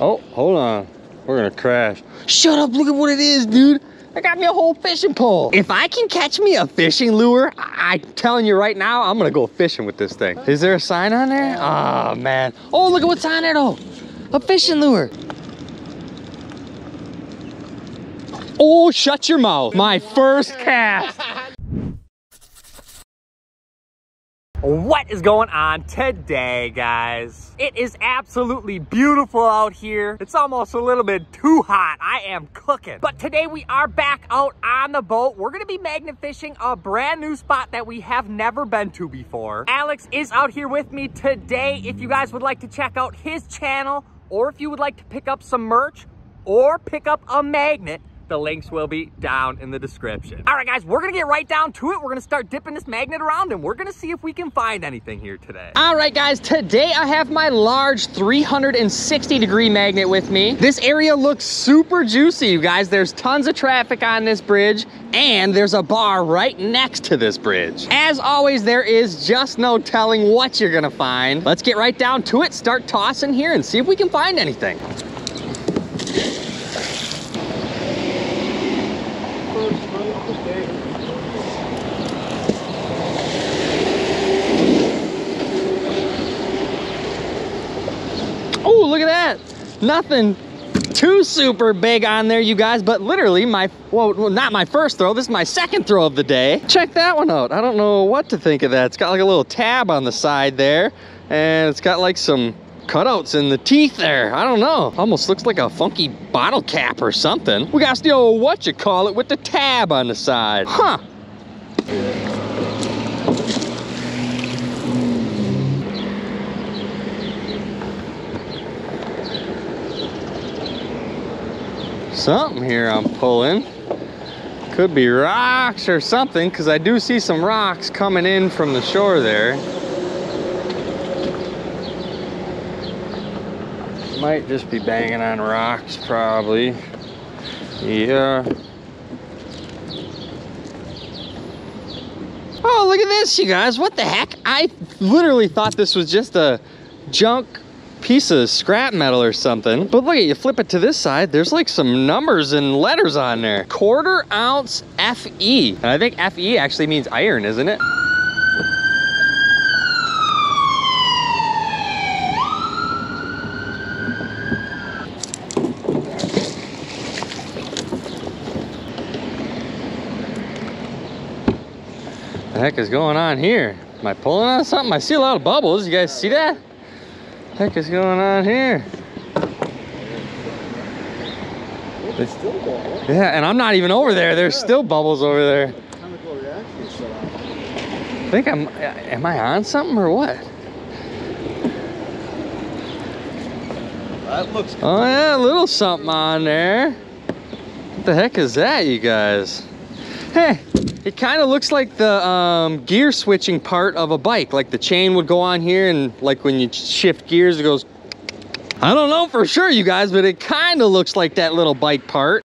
Oh, hold on. We're gonna crash. Shut up, look at what it is, dude. I got me a whole fishing pole. If I can catch me a fishing lure, I- I'm telling you right now, I'm gonna go fishing with this thing. Is there a sign on there? Oh, man. Oh, look at what's on it, though. A fishing lure. Oh, shut your mouth. My first cast. What is going on today, guys? It is absolutely beautiful out here. It's almost a little bit too hot. I am cooking. But today we are back out on the boat. We're gonna be magnet fishing a brand new spot that we have never been to before. Alex is out here with me today. If you guys would like to check out his channel, or if you would like to pick up some merch, or pick up a magnet, the links will be down in the description. All right, guys, we're gonna get right down to it. We're gonna start dipping this magnet around and we're gonna see if we can find anything here today. All right, guys, today I have my large 360 degree magnet with me. This area looks super juicy, you guys. There's tons of traffic on this bridge and there's a bar right next to this bridge. As always, there is just no telling what you're gonna find. Let's get right down to it, start tossing here and see if we can find anything. Oh, look at that. Nothing too super big on there, you guys, but literally my, well, not my first throw. This is my second throw of the day. Check that one out. I don't know what to think of that. It's got like a little tab on the side there, and it's got like some cutouts in the teeth there. I don't know. Almost looks like a funky bottle cap or something. We got the old oh, what you call it with the tab on the side. Huh. Something here I'm pulling. Could be rocks or something, because I do see some rocks coming in from the shore there. Might just be banging on rocks, probably. Yeah. Oh, look at this, you guys. What the heck? I literally thought this was just a junk piece of scrap metal or something. But look at you flip it to this side, there's like some numbers and letters on there. Quarter ounce FE. And I think FE actually means iron, isn't it? The heck is going on here? Am I pulling on something? I see a lot of bubbles. You guys see that? Heck is going on here? It's still going. Yeah, and I'm not even over there. There's still bubbles over there. Chemical reaction set off. Uh, I think I'm, uh, am I on something or what? That looks Oh yeah, a little something on there. What the heck is that, you guys? Hey, it kind of looks like the um, gear switching part of a bike. Like the chain would go on here and like when you shift gears, it goes. I don't know for sure, you guys, but it kind of looks like that little bike part.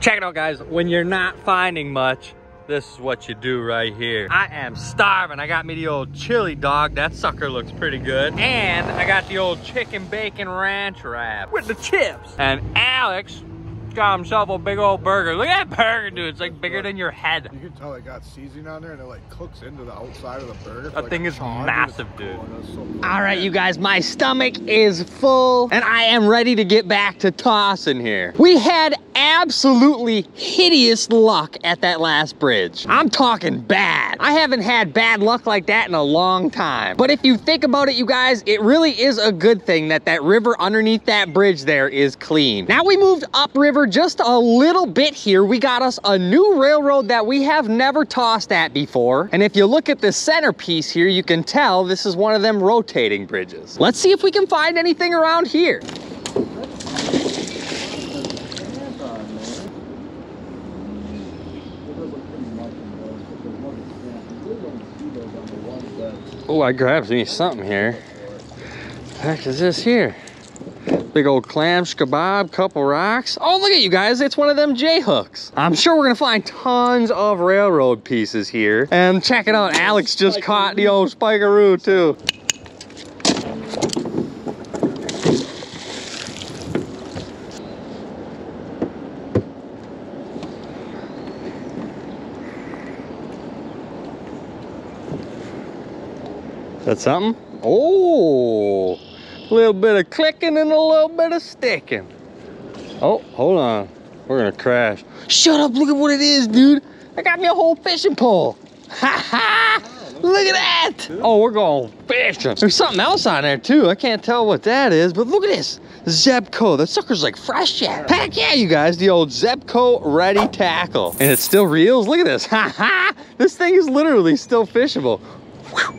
Check it out, guys. When you're not finding much, this is what you do right here. I am starving. I got me the old chili dog. That sucker looks pretty good. And I got the old chicken bacon ranch wrap with the chips. And Alex got himself a big old burger. Look at that burger, dude. It's like bigger than your head. You can tell it got seasoning on there and it like cooks into the outside of the burger. That like thing is char, massive, dude. Oh, so. All right, you guys, my stomach is full and I am ready to get back to tossing here. We had absolutely hideous luck at that last bridge. I'm talking bad. I haven't had bad luck like that in a long time. But if you think about it, you guys, it really is a good thing that that river underneath that bridge there is clean. Now we moved upriver just a little bit here. We got us a new railroad that we have never tossed at before. And if you look at the centerpiece here, you can tell this is one of them rotating bridges. Let's see if we can find anything around here. Oh, I grabbed me something here. The heck is this here? Big old clam, kebab, couple rocks. Oh, look at you guys. It's one of them J-hooks. I'm sure we're gonna find tons of railroad pieces here. And check it out, Alex just caught the old spikeroo too. That something? Oh, a little bit of clicking and a little bit of sticking. Oh, hold on. We're gonna crash. Shut up, look at what it is, dude. I got me a whole fishing pole. Ha ha! Look at that! Oh, we're going fishing. There's something else on there too. I can't tell what that is, but look at this. Zebco. That sucker's like fresh yet. Heck yeah, you guys. The old Zebco Ready Tackle. And it still reels. Look at this. Ha ha! This thing is literally still fishable.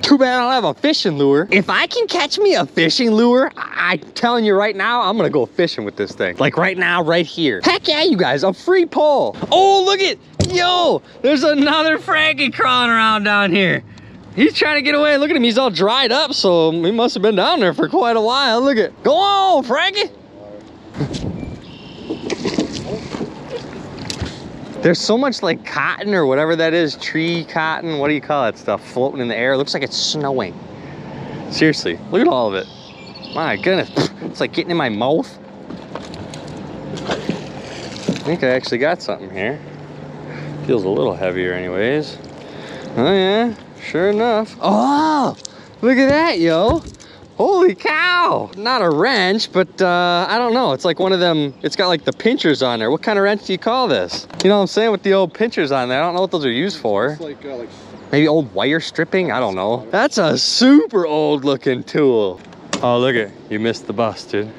Too bad I don't have a fishing lure. If I can catch me a fishing lure, I- I'm telling you right now, I'm gonna go fishing with this thing. Like right now, right here. Heck yeah, you guys, a free pole. Oh, look it. Yo, there's another Frankie crawling around down here. He's trying to get away. Look at him, he's all dried up, so he must have been down there for quite a while. Look at, go on, Frankie. There's so much like cotton or whatever that is, tree cotton, what do you call that stuff, floating in the air. It looks like it's snowing. Seriously, look at all of it. My goodness, it's like getting in my mouth. I think I actually got something here. Feels a little heavier anyways. Oh yeah, sure enough. Oh, look at that, yo. Holy cow! Not a wrench, but uh, I don't know. It's like one of them, it's got like the pinchers on there. What kind of wrench do you call this? You know what I'm saying? With the old pinchers on there. I don't know what those are used for. It's like, uh, like Maybe old wire stripping? I don't know. That's a super old looking tool. Oh, look it. You missed the bus, dude.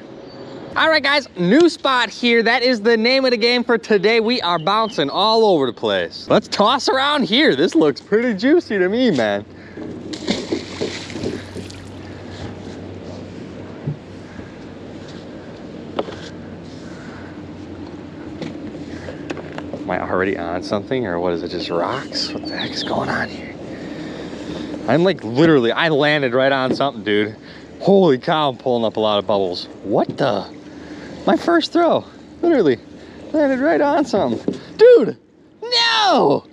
All right, guys, new spot here. That is the name of the game for today. We are bouncing all over the place. Let's toss around here. This looks pretty juicy to me, man. Already on something or what is it, just rocks? What the heck is going on here? I'm like literally, I landed right on something, dude. Holy cow, I'm pulling up a lot of bubbles. What the? My first throw, literally, landed right on something. Dude, no!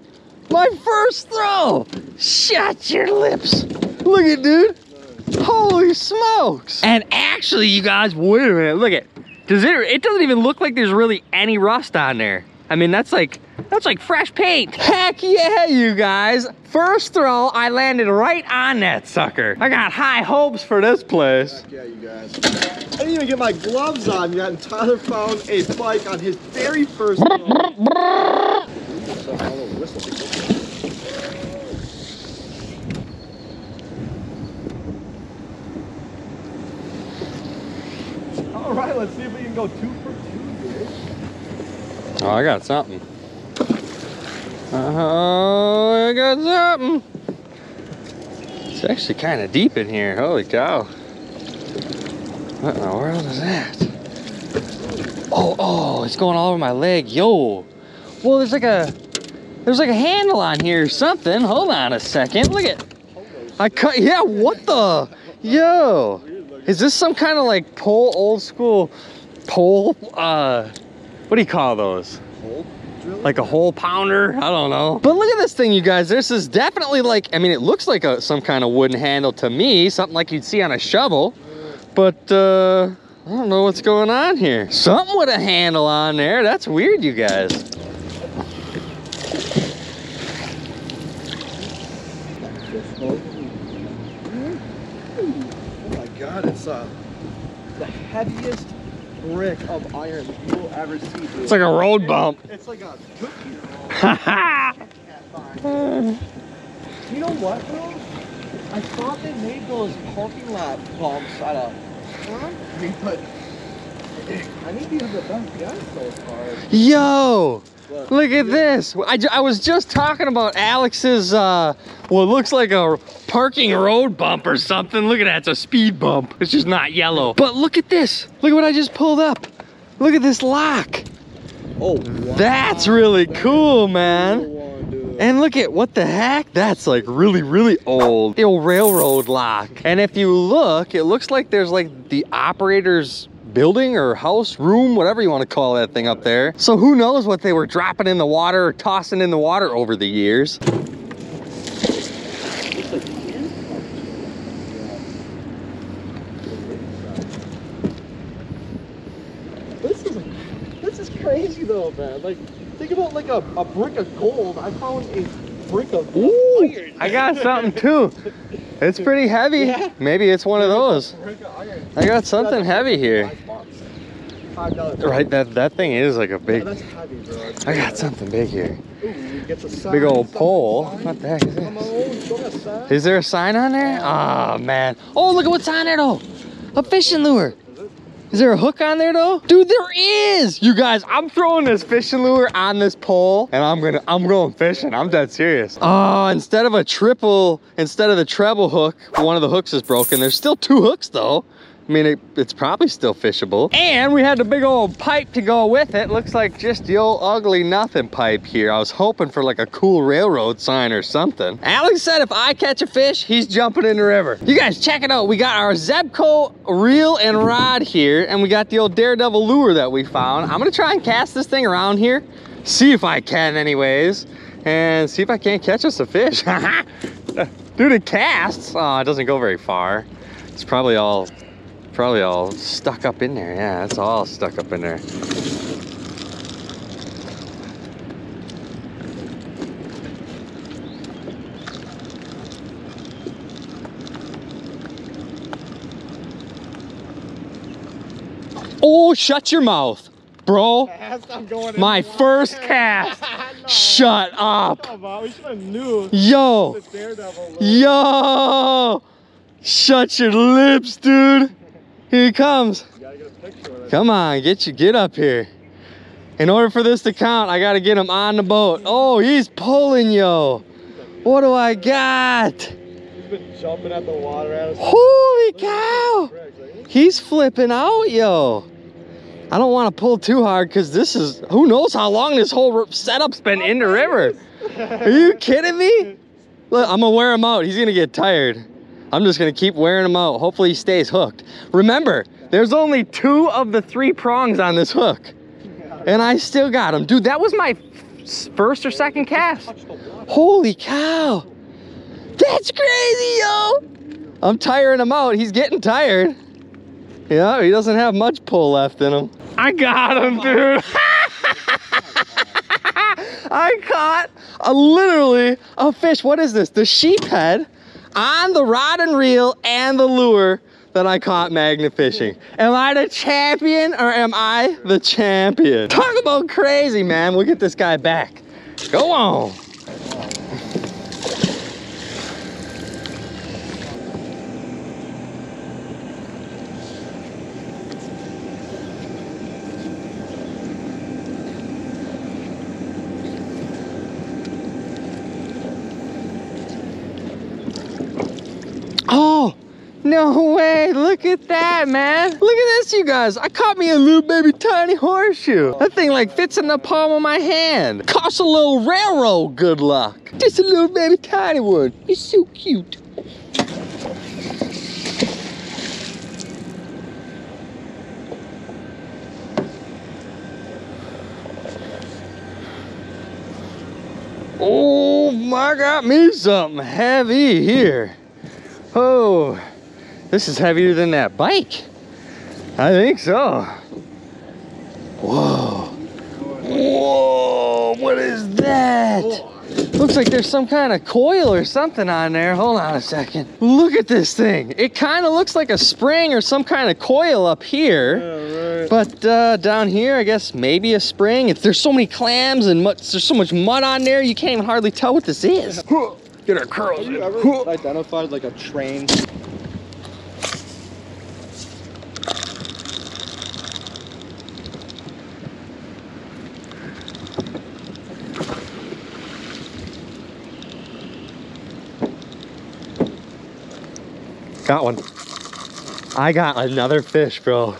My first throw! Shut your lips. Look at dude. Holy smokes. And actually, you guys, wait a minute, look at, does it, it doesn't even look like there's really any rust on there. I mean, that's like, that's like fresh paint. Heck yeah, you guys. First throw, I landed right on that sucker. I got high hopes for this place. yeah, you guys. I didn't even get my gloves on yet, and Tyler found a bike on his very first. All right, let's see if we can go two for two here. Oh, I got something. Oh, I got something. It's actually kind of deep in here. Holy cow. What in the world is that? Oh, oh, it's going all over my leg. Yo. Well, there's like a, there's like a handle on here or something. Hold on a second. Look at, I cut, yeah, what the? Yo. Is this some kind of like pole, old school pole, uh, what do you call those? Drill? Like a whole pounder? I don't know. But look at this thing, you guys. This is definitely like, I mean, it looks like a, some kind of wooden handle to me, something like you'd see on a shovel. But, uh, I don't know what's going on here. Something with a handle on there. That's weird, you guys. Oh my god, it's uh, the heaviest brick of iron that you will ever see. Dude. It's like a road bump. It's like a cookie roll. Haha. You know what, bro? I thought they made those parking lot bumps out of concrete, guys so far. Yo, But- look at this. I, I was just talking about Alex's, uh, what looks like a parking road bump or something. Look at that, it's a speed bump. It's just not yellow. But look at this. Look at what I just pulled up. Look at this lock. Oh, wow. That's really cool, man. And look at what the heck? That's like really, really old. The old railroad lock. And if you look, it looks like there's like the operator's building or house, room, whatever you want to call that thing up there. So who knows what they were dropping in the water or tossing in the water over the years. This is this is crazy though, man. Like think about like a, a brick of gold. I found a brick of Ooh. I got something too. It's pretty heavy. Yeah. Maybe it's one of those. I got something heavy here. $5. Right, that, that thing is like a big, that's heavy, bro. I got something big here. Ooh, you get the sign, Big old pole. sign. What the heck is this? on, show me a sign. Is there a sign on there? Oh man. Oh, look at what's on it though. A fishing lure. Is there a hook on there though? Dude, there is! You guys, I'm throwing this fishing lure on this pole and I'm gonna, I'm going fishing. I'm dead serious. Oh, instead of a triple, instead of the treble hook, one of the hooks is broken. There's still two hooks though. I mean, it, it's probably still fishable. And we had the big old pipe to go with it. Looks like just the old ugly nothing pipe here. I was hoping for like a cool railroad sign or something. Alex said if I catch a fish, he's jumping in the river. You guys check it out. We got our Zebco reel and rod here, and we got the old Daredevil lure that we found. I'm gonna try and cast this thing around here, see if I can anyways, and see if I can't catch us a fish. Dude, it casts. Oh, it doesn't go very far. It's probably all Probably all stuck up in there. Yeah, it's all stuck up in there. Oh, shut your mouth, bro. Cast, I'm going in My water. first cast. No. Shut up. Come on, we should have knew. Yo, The daredevil. look. yo. Shut your lips, dude. Here he comes. You gotta get a picture of it. Come on, get you get up here. In order for this to count, I gotta get him on the boat. Oh, he's pulling, yo. What do I got? He's been jumping at the water. Holy cow! these bricks, like, He's flipping out, yo. I don't want to pull too hard because this is who knows how long this whole setup's been in the river. Are you kidding me? Look, I'm gonna wear him out. He's gonna get tired. I'm just gonna keep wearing him out. Hopefully he stays hooked. Remember, there's only two of the three prongs on this hook. And I still got him. Dude, that was my first or second cast. Holy cow. That's crazy, yo. I'm tiring him out. He's getting tired. Yeah, he doesn't have much pull left in him. I got him, dude. I caught a literally a fish. What is this? The sheep head on the rod and reel and the lure that I caught magnet fishing. Am I the champion or am I the champion? Talk about crazy, man. We'll get this guy back. Go on. Oh, no way. Look at that, man. Look at this, you guys. I caught me a little baby tiny horseshoe. That thing like fits in the palm of my hand. Cost a little railroad good luck. Just a little baby tiny one. He's so cute. Oh, I got me something heavy here. Oh, this is heavier than that bike. I think so. Whoa. Whoa, what is that? Looks like there's some kind of coil or something on there. Hold on a second. Look at this thing. It kind of looks like a spring or some kind of coil up here. Yeah, right. But uh, down here, I guess maybe a spring. If there's so many clams and mud, there's so much mud on there, you can't even hardly tell what this is. Get our curls Have in. you ever identified like a train? Got one. I got another fish, bro.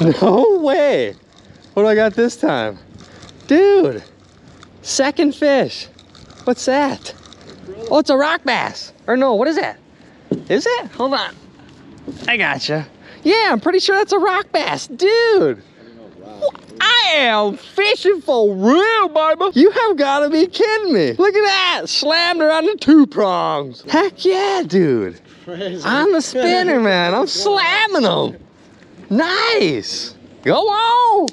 No way. What do I got this time? Dude, second fish. What's that? Oh, it's a rock bass. Or no, what is that? Is it? Hold on. I gotcha. Yeah, I'm pretty sure that's a rock bass. Dude, I am fishing for real, baby. You have got to be kidding me. Look at that. Slammed on the two prongs. Heck yeah, dude. Crazy. On the spinner, man. I'm slamming them. Nice. Go on.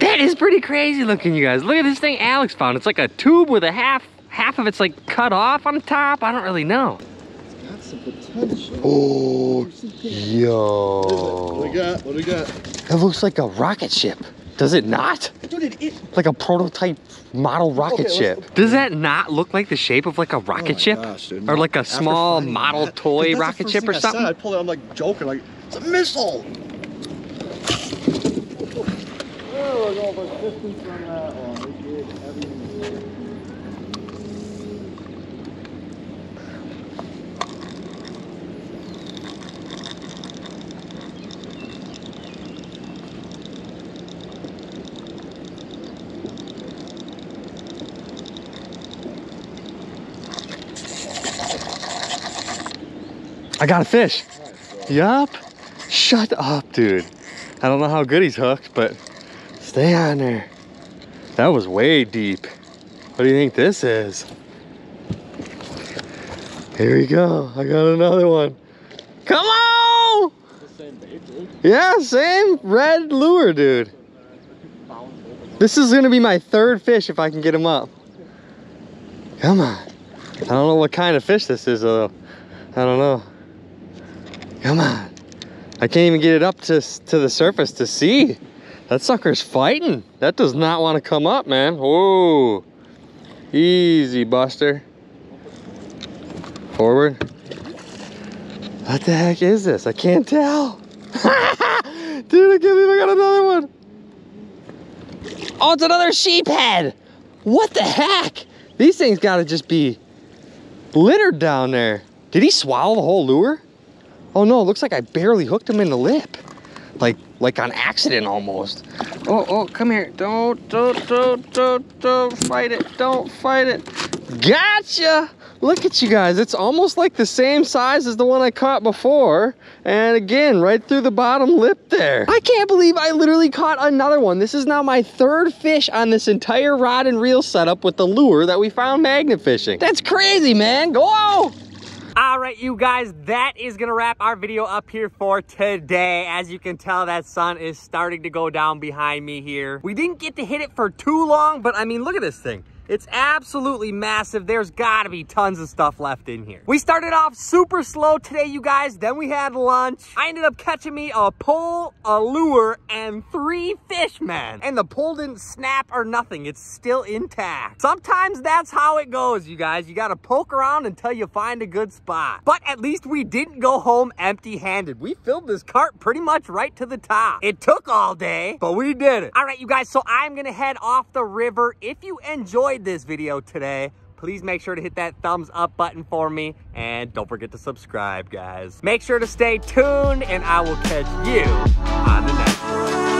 That is pretty crazy looking, you guys. Look at this thing Alex found. It's like a tube with a half, half of it's like cut off on the top. I don't really know. It's got some potential. Oh, yo. What do we got? What do we got? It looks like a rocket ship. Does it not? Dude, it, it Like a prototype model rocket Okay, ship. Does that not look like the shape of like a rocket Oh ship? gosh, dude. Or like a After small model that- toy Dude, rocket ship thing or I said. something? I pulled it, I'm like joking, like, it's a missile! Oh, we're going for distance from that one. We did everything. I got a fish. Yup. Shut up, dude. I don't know how good he's hooked, but stay on there. That was way deep. What do you think this is? Here we go. I got another one. Come on! Same bait. Yeah, same red lure, dude. This is gonna be my third fish if I can get him up. Come on. I don't know what kind of fish this is though. I don't know. Come on. I can't even get it up to, to the surface to see. That sucker's fighting. That does not want to come up, man. Whoa. Easy, Buster. Forward. What the heck is this? I can't tell. Dude, I can't believe I got another one. Oh, it's another sheep head. What the heck? These things gotta just be littered down there. Did he swallow the whole lure? Oh no, it looks like I barely hooked him in the lip. Like, like on accident almost. Oh, oh, come here. Don't, don't, don't, don't, don't fight it. Don't fight it. Gotcha! Look at you guys. It's almost like the same size as the one I caught before. And again, right through the bottom lip there. I can't believe I literally caught another one. This is now my third fish on this entire rod and reel setup with the lure that we found magnet fishing. That's crazy, man. Go on! All right, you guys, that is gonna wrap our video up here for today. As you can tell, that sun is starting to go down behind me here. We didn't get to hit it for too long, but I mean, look at this thing. It's absolutely massive. There's gotta be tons of stuff left in here. We started off super slow today, you guys. Then we had lunch. I ended up catching me a pole, a lure, and three fish, man. And the pole didn't snap or nothing. It's still intact. Sometimes that's how it goes, you guys. You gotta poke around until you find a good spot. But at least we didn't go home empty-handed. We filled this cart pretty much right to the top. It took all day, but we did it. All right, you guys, so I'm gonna head off the river. If you enjoyed this video today, please make sure to hit that thumbs up button for me and don't forget to subscribe guys. Make sure to stay tuned and i will catch you on the next